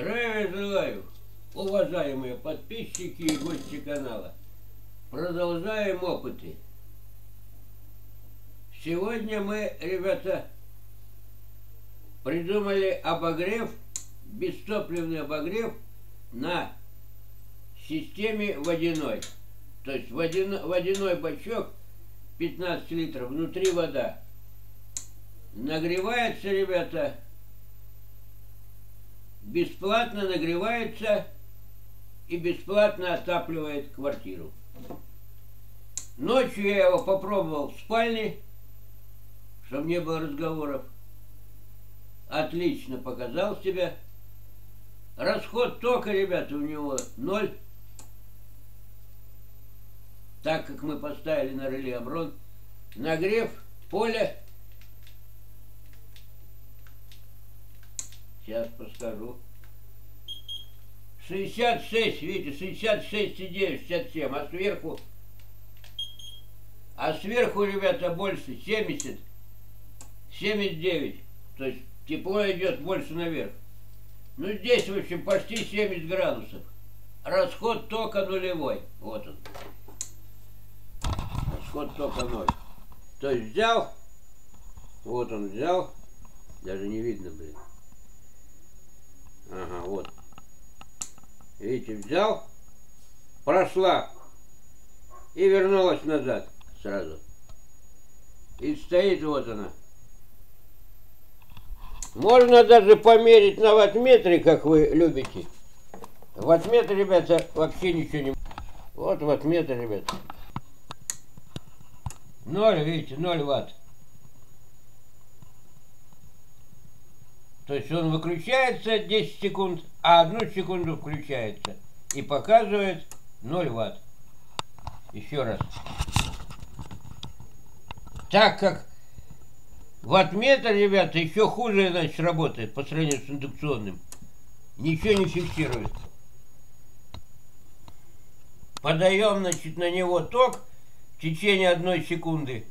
Здравия желаю, уважаемые подписчики и гости канала. Продолжаем опыты. Сегодня мы, ребята, придумали обогрев, бестопливный обогрев на системе водяной. То есть водяной, водяной бачок 15 литров, внутри вода. Нагревается, ребята, бесплатно нагревается и бесплатно отапливает квартиру. Ночью я его попробовал в спальне, чтобы не было разговоров. Отлично показал себя. Расход тока, ребята, у него ноль. Так как мы поставили на реле Амрон, нагрев поля Сейчас подскажу. 66, видите, 66,9, 67, а сверху, а сверху, ребята, больше, 70, 79, то есть тепло идет больше наверх. Ну, здесь, в общем, почти 70 градусов. Расход тока нулевой. Вот он. Расход тока ноль. То есть взял, вот он взял, даже не видно, блин. Ага, вот. Видите, взял, прошла и вернулась назад сразу. И стоит вот она. Можно даже померить на ватметре, как вы любите. Ватметр, ребята, вообще ничего не... Вот ватметр, ребята. Ноль, видите, ноль ватт. То есть он выключается 10 секунд, а одну секунду включается. И показывает 0 ватт. Еще раз. Так как ваттметр, ребята, еще хуже, значит, работает по сравнению с индукционным. Ничего не фиксирует. Подаем, значит, на него ток в течение одной секунды.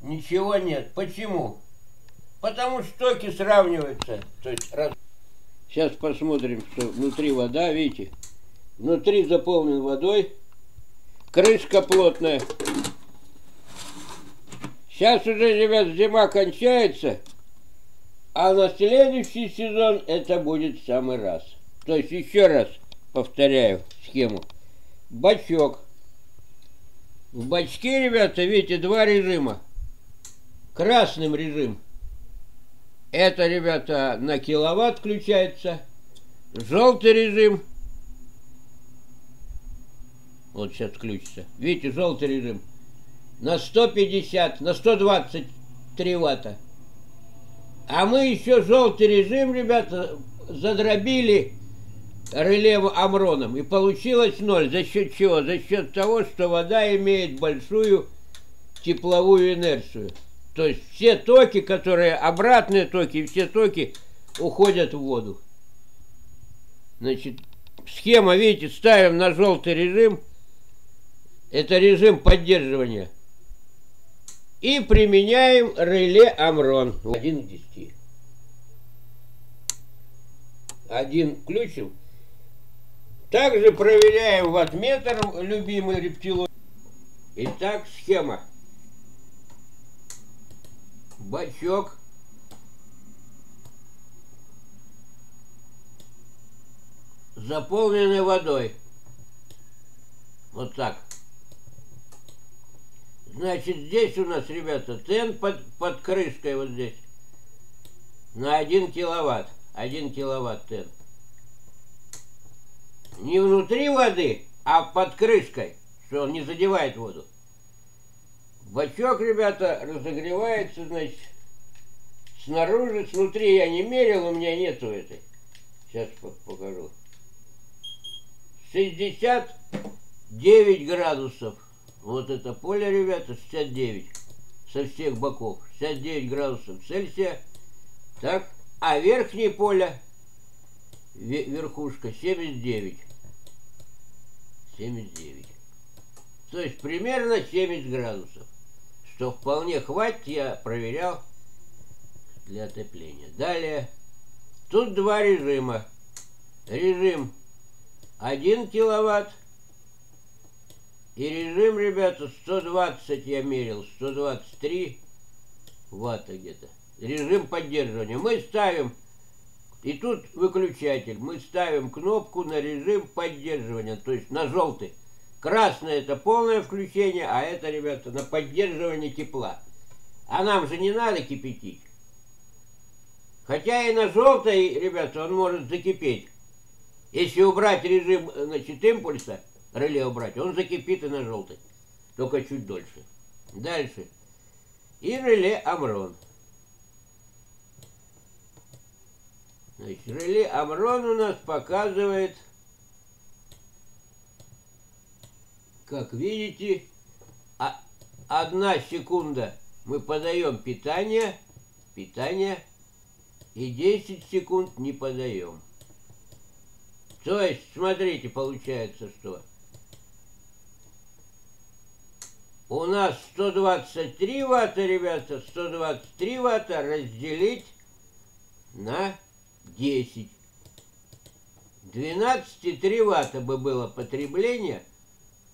Ничего нет. Почему? Потому что токи сравниваются. То есть раз... Сейчас посмотрим, что внутри вода, видите? Внутри заполнен водой. Крышка плотная. Сейчас уже, ребят, зима кончается. А на следующий сезон это будет самый раз. То есть еще раз повторяю схему. Бачок. В бачке, ребята, видите, два режима. Красным режим – это, ребята, на киловатт включается. Желтый режим. Вот сейчас включится. Видите, желтый режим. На 150, на 123 ватта. А мы еще желтый режим, ребята, задробили реле Амроном. И получилось ноль. За счет чего? За счет того, что вода имеет большую тепловую инерцию. То есть все токи, которые обратные токи, все токи уходят в воду. Значит, схема, видите, ставим на желтый режим. Это режим поддерживания. И применяем реле Амрон. 1 к 10. Один включим. Также проверяем ваттметр, любимый рептилоид. Итак, схема бачок. Заполненный водой. Вот так. Значит, здесь у нас, ребята, тен под, под крышкой вот здесь. На 1 киловатт. 1 киловатт тен. Не внутри воды, а под крышкой, что он не задевает воду. Бачок, ребята, разогревается, значит, снаружи, снутри я не мерил, у меня нету этой. Сейчас покажу. 69 градусов. Вот это поле, ребята, 69. Со всех боков. 69 градусов Цельсия. Так, а верхнее поле, верхушка, 79. 79. То есть примерно 70 градусов что вполне хватит, я проверял для отопления. Далее Тут два режима. Режим 1 киловатт и режим, ребята, 120 я мерил, 123 ватта где-то. Режим поддерживания. Мы ставим, и тут выключатель, мы ставим кнопку на режим поддерживания, то есть на желтый. Красное это полное включение, а это, ребята, на поддерживание тепла. А нам же не надо кипятить. Хотя и на желтой, ребята, он может закипеть. Если убрать режим, значит, импульса, реле убрать, он закипит и на желтой. Только чуть дольше. Дальше. И реле Амрон. Значит, реле Амрон у нас показывает, как видите, а, одна секунда мы подаем питание, питание, и 10 секунд не подаем. То есть, смотрите, получается, что у нас 123 ватта, ребята, 123 ватта разделить на 10. 12,3 ватта бы было потребление,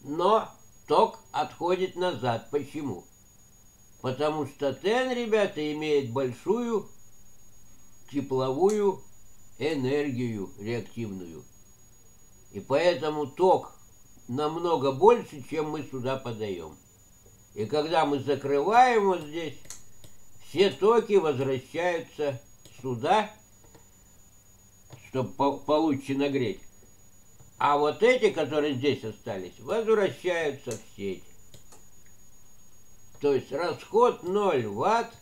но ток отходит назад. Почему? Потому что ТЭН, ребята, имеет большую тепловую энергию реактивную. И поэтому ток намного больше, чем мы сюда подаем. И когда мы закрываем вот здесь, все токи возвращаются сюда, чтобы получше нагреть. А вот эти, которые здесь остались, возвращаются в сеть. То есть расход 0 ватт,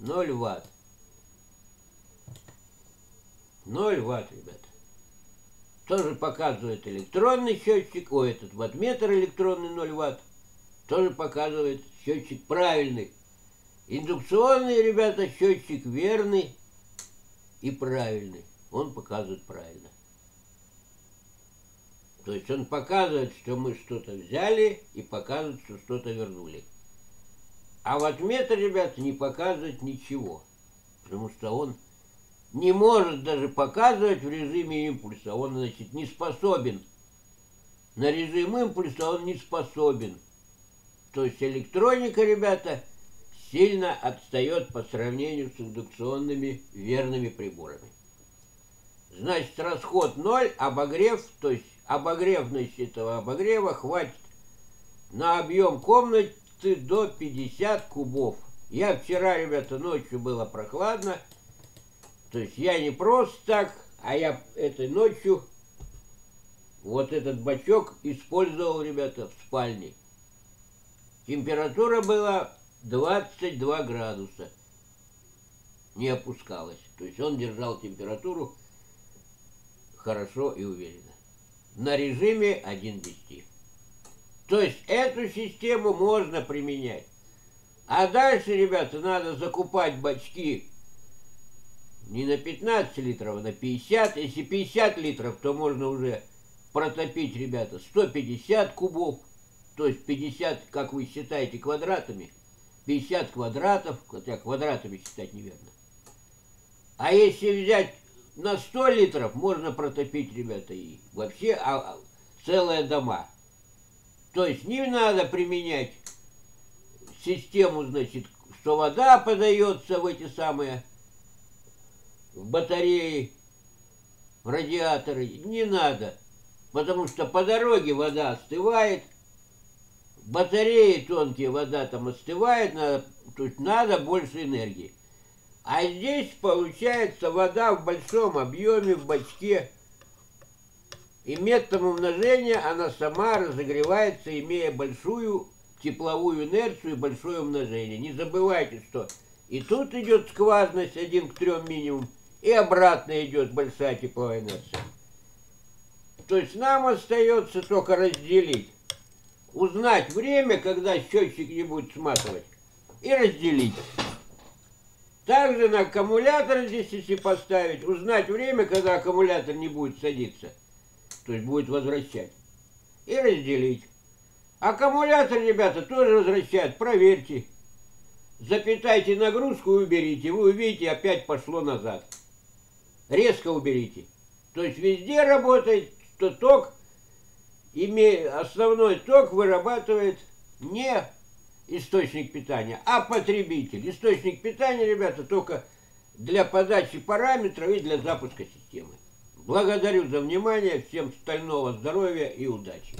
0 ватт. 0 ватт, ребята. Тоже показывает электронный счетчик, о, этот ваттметр электронный 0 ватт. Тоже показывает счетчик правильный. Индукционный, ребята, счетчик верный и правильный. Он показывает правильно. То есть он показывает, что мы что-то взяли и показывает, что что-то вернули. А ваттметр, ребята, не показывает ничего. Потому что он не может даже показывать в режиме импульса. Он, значит, не способен. На режим импульса он не способен. То есть электроника, ребята, сильно отстает по сравнению с индукционными верными приборами. Значит, расход 0, обогрев, то есть обогревность этого обогрева хватит на объем комнаты до 50 кубов. Я вчера, ребята, ночью было прохладно, то есть я не просто так, а я этой ночью вот этот бачок использовал, ребята, в спальне. Температура была 22 градуса. Не опускалась. То есть он держал температуру хорошо и уверенно. На режиме 1 10. То есть эту систему можно применять. А дальше, ребята, надо закупать бачки не на 15 литров, а на 50. Если 50 литров, то можно уже протопить, ребята, 150 кубов. То есть 50, как вы считаете, квадратами. 50 квадратов, хотя квадратами считать неверно. А если взять на 100 литров, можно протопить, ребята, и вообще а, а, целые дома. То есть не надо применять систему, значит, что вода подается в эти самые в батареи, в радиаторы, не надо, потому что по дороге вода остывает, батареи тонкие, вода там остывает, надо, то есть надо больше энергии. А здесь получается вода в большом объеме, в бачке, и методом умножения она сама разогревается, имея большую тепловую инерцию и большое умножение. Не забывайте, что и тут идет скважность 1 к 3 минимум, и обратно идет большая тепловая инерция. То есть нам остается только разделить. Узнать время, когда счетчик не будет сматывать, и разделить. Также на аккумулятор здесь, если поставить, узнать время, когда аккумулятор не будет садиться, то есть будет возвращать, и разделить. Аккумулятор, ребята, тоже возвращает, проверьте. Запитайте нагрузку и уберите, вы увидите, опять пошло назад. резко уберите. То есть везде работает, что ток, основной ток вырабатывает не источник питания, а потребитель. Источник питания, ребята, только для подачи параметров и для запуска системы. Благодарю за внимание, всем стального здоровья и удачи.